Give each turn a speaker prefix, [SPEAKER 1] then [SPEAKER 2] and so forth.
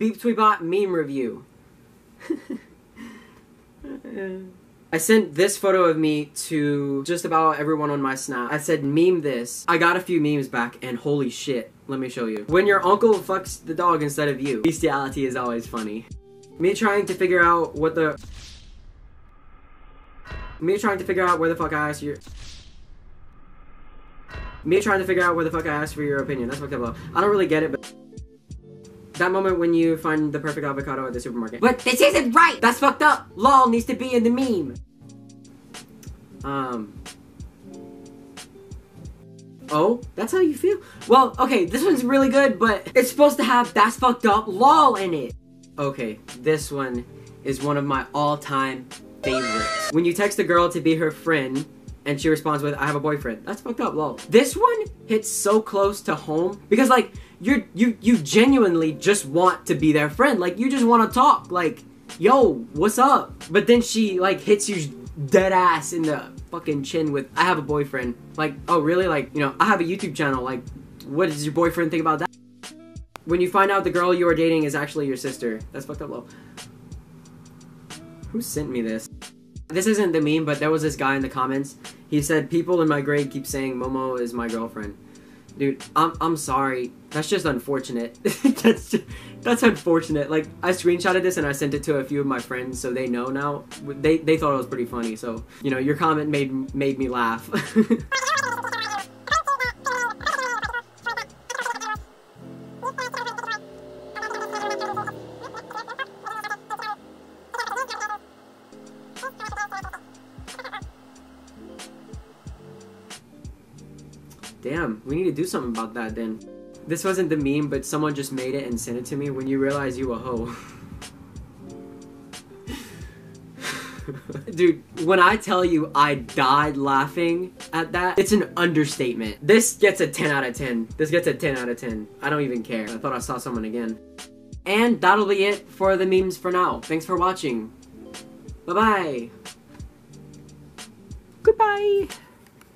[SPEAKER 1] BepTweBot meme review. I sent this photo of me to just about everyone on my snap. I said meme this. I got a few memes back and holy shit, let me show you. When your uncle fucks the dog instead of you. Bestiality is always funny. Me trying to figure out what the... Me trying to figure out where the fuck I asked your... Me trying to figure out where the fuck I asked for your opinion. That's fucked up low. I don't really get it, but... That moment when you find the perfect avocado at the supermarket. But this isn't right! That's fucked up! LOL needs to be in the meme. Um... Oh, that's how you feel? Well, okay, this one's really good, but it's supposed to have that's fucked up LOL in it. Okay, this one is one of my all-time favorites. When you text a girl to be her friend, and she responds with, I have a boyfriend. That's fucked up, lol. This one hits so close to home because like you're you you genuinely just want to be their friend. Like you just want to talk. Like, yo, what's up? But then she like hits you dead ass in the fucking chin with I have a boyfriend. Like, oh really? Like, you know, I have a YouTube channel. Like, what does your boyfriend think about that? When you find out the girl you are dating is actually your sister. That's fucked up, lol. Who sent me this? This isn't the meme, but there was this guy in the comments. He said, people in my grade keep saying Momo is my girlfriend. Dude, I'm, I'm sorry. That's just unfortunate. that's just, that's unfortunate. Like, I screenshotted this and I sent it to a few of my friends so they know now. They, they thought it was pretty funny. So, you know, your comment made, made me laugh. Damn, we need to do something about that then. This wasn't the meme, but someone just made it and sent it to me when you realize you a hoe. Dude, when I tell you I died laughing at that, it's an understatement. This gets a 10 out of 10. This gets a 10 out of 10. I don't even care. I thought I saw someone again. And that'll be it for the memes for now. Thanks for watching. Bye-bye. Goodbye.